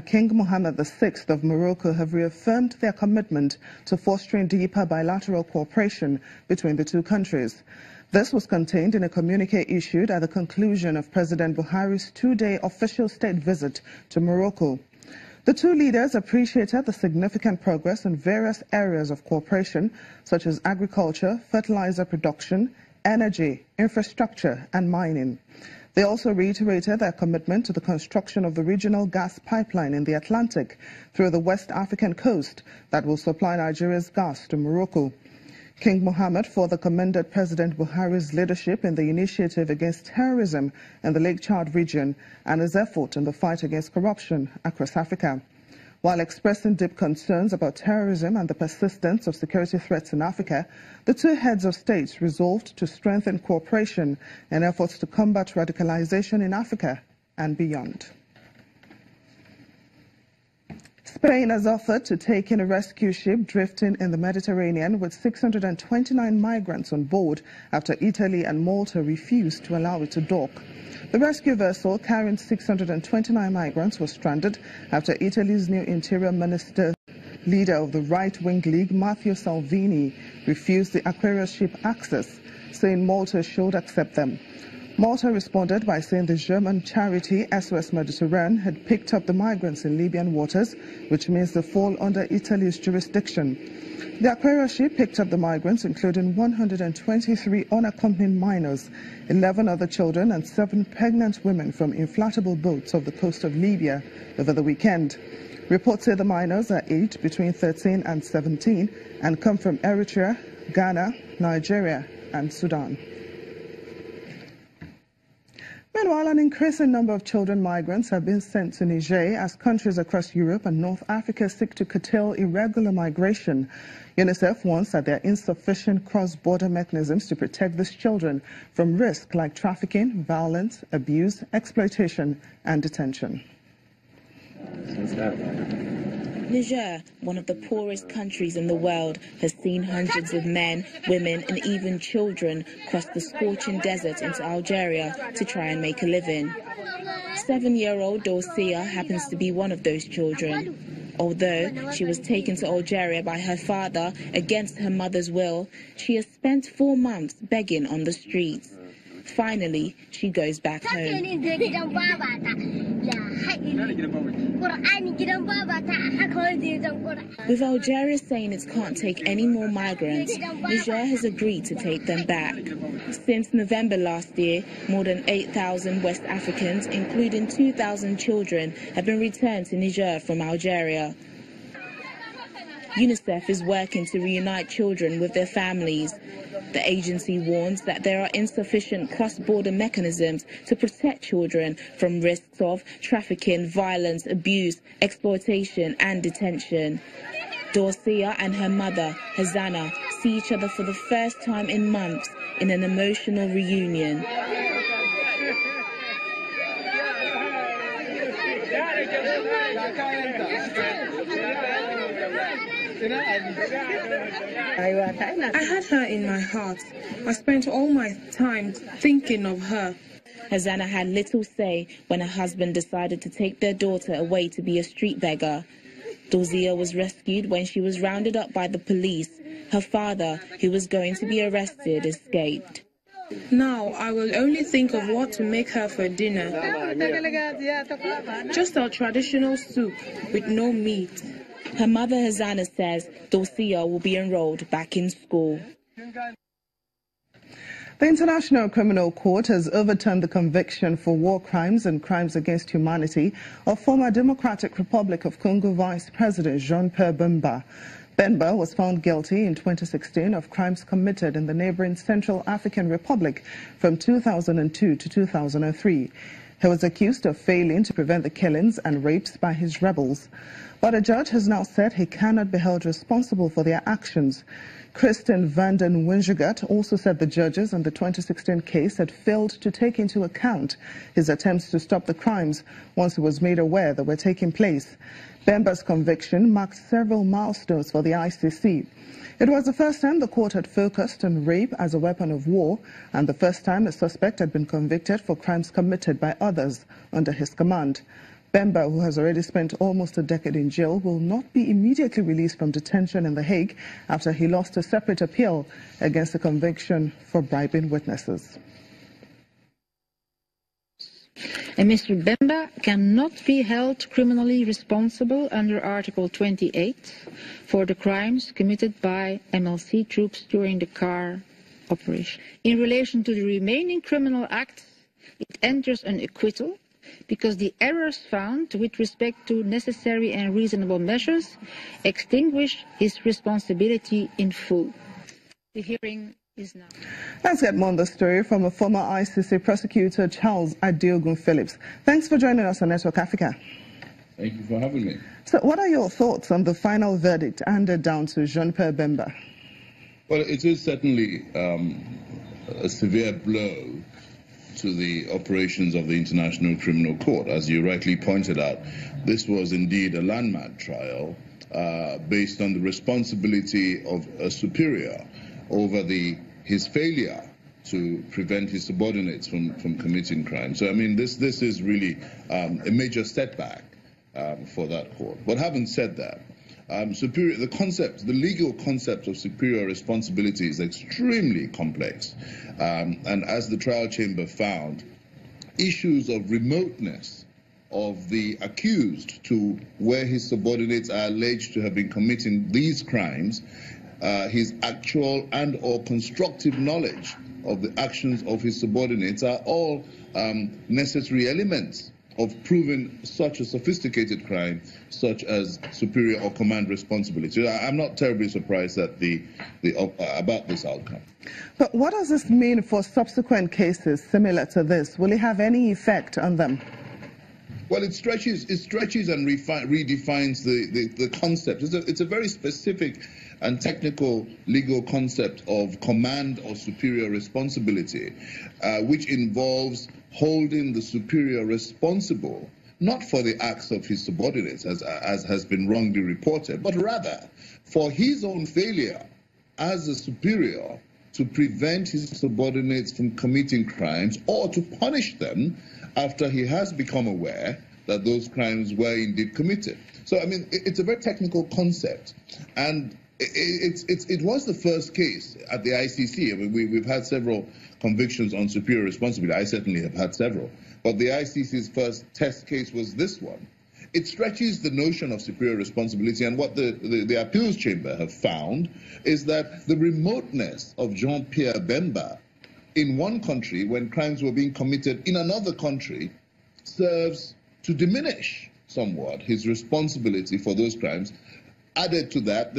and King Mohammed VI of Morocco have reaffirmed their commitment to fostering deeper bilateral cooperation between the two countries. This was contained in a communique issued at the conclusion of President Buhari's two-day official state visit to Morocco. The two leaders appreciated the significant progress in various areas of cooperation, such as agriculture, fertilizer production, energy, infrastructure, and mining. They also reiterated their commitment to the construction of the regional gas pipeline in the Atlantic through the West African coast that will supply Nigeria's gas to Morocco. King Mohammed further commended President Buhari's leadership in the initiative against terrorism in the Lake Chad region and his effort in the fight against corruption across Africa. While expressing deep concerns about terrorism and the persistence of security threats in Africa, the two heads of state resolved to strengthen cooperation in efforts to combat radicalization in Africa and beyond. Spain has offered to take in a rescue ship drifting in the Mediterranean with 629 migrants on board after Italy and Malta refused to allow it to dock. The rescue vessel carrying 629 migrants was stranded after Italy's new interior minister, leader of the right-wing league, Matteo Salvini, refused the Aquarius ship access, saying Malta should accept them. Malta responded by saying the German charity SOS Mediterranean had picked up the migrants in Libyan waters, which means they fall under Italy's jurisdiction. The Aquarius ship picked up the migrants, including 123 unaccompanied minors, 11 other children, and seven pregnant women from inflatable boats off the coast of Libya over the weekend. Reports say the minors are aged between 13 and 17 and come from Eritrea, Ghana, Nigeria, and Sudan. Meanwhile, an increasing number of children migrants have been sent to Niger as countries across Europe and North Africa seek to curtail irregular migration. UNICEF warns that there are insufficient cross-border mechanisms to protect these children from risk like trafficking, violence, abuse, exploitation, and detention. Niger, one of the poorest countries in the world, has seen hundreds of men, women and even children cross the scorching desert into Algeria to try and make a living. Seven-year-old Dorcia happens to be one of those children. Although she was taken to Algeria by her father against her mother's will, she has spent four months begging on the streets. Finally, she goes back home. With Algeria saying it can't take any more migrants, Niger has agreed to take them back. Since November last year, more than 8,000 West Africans, including 2,000 children, have been returned to Niger from Algeria. UNICEF is working to reunite children with their families. The agency warns that there are insufficient cross-border mechanisms to protect children from risks of trafficking, violence, abuse, exploitation and detention. Dorcia and her mother, Hazana, see each other for the first time in months in an emotional reunion. I had her in my heart. I spent all my time thinking of her. Hazana had little say when her husband decided to take their daughter away to be a street beggar. Dorcia was rescued when she was rounded up by the police. Her father, who was going to be arrested, escaped. Now I will only think of what to make her for dinner. Just our traditional soup with no meat. Her mother, Hazana, says Dorcia will be enrolled back in school. The International Criminal Court has overturned the conviction for war crimes and crimes against humanity of former Democratic Republic of Congo Vice President Jean-Pierre Bemba. Bemba was found guilty in 2016 of crimes committed in the neighboring Central African Republic from 2002 to 2003. He was accused of failing to prevent the killings and rapes by his rebels. But a judge has now said he cannot be held responsible for their actions. Christine Van den Wyngaert also said the judges on the 2016 case had failed to take into account his attempts to stop the crimes once he was made aware they were taking place. Bemba's conviction marked several milestones for the ICC. It was the first time the court had focused on rape as a weapon of war and the first time a suspect had been convicted for crimes committed by others under his command. Bemba, who has already spent almost a decade in jail, will not be immediately released from detention in The Hague after he lost a separate appeal against the conviction for bribing witnesses. And Mr. Bemba cannot be held criminally responsible under Article 28 for the crimes committed by MLC troops during the CAR operation. In relation to the remaining criminal acts, it enters an acquittal because the errors found with respect to necessary and reasonable measures extinguish his responsibility in full. The hearing is now. Let's get more on the story from a former ICC prosecutor, Charles Adeogun Phillips. Thanks for joining us on Network Africa. Thank you for having me. So, what are your thoughts on the final verdict handed down to Jean Pierre Bemba? Well, it is certainly um, a severe blow to the operations of the International Criminal Court. As you rightly pointed out, this was indeed a landmark trial uh, based on the responsibility of a superior over the his failure to prevent his subordinates from, from committing crime. So, I mean, this, this is really um, a major setback um, for that court. But having said that, um, superior, the concept, the legal concept of superior responsibility is extremely complex. Um, and as the trial chamber found, issues of remoteness of the accused to where his subordinates are alleged to have been committing these crimes, uh, his actual and or constructive knowledge of the actions of his subordinates are all um, necessary elements of proving such a sophisticated crime, such as superior or command responsibility. I'm not terribly surprised at the, the uh, about this outcome. But what does this mean for subsequent cases similar to this? Will it have any effect on them? Well, it stretches, it stretches and redefines the, the, the concept. It's a, it's a very specific and technical legal concept of command or superior responsibility, uh, which involves holding the superior responsible not for the acts of his subordinates, as, as has been wrongly reported, but rather for his own failure as a superior to prevent his subordinates from committing crimes or to punish them after he has become aware that those crimes were indeed committed. So, I mean, it's a very technical concept. And it, it, it, was the first case at the ICC. I mean, we, we've had several convictions on superior responsibility. I certainly have had several. But the ICC's first test case was this one. It stretches the notion of superior responsibility, and what the, the, the appeals chamber have found is that the remoteness of Jean Pierre Bemba in one country when crimes were being committed in another country serves to diminish somewhat his responsibility for those crimes. Added to that,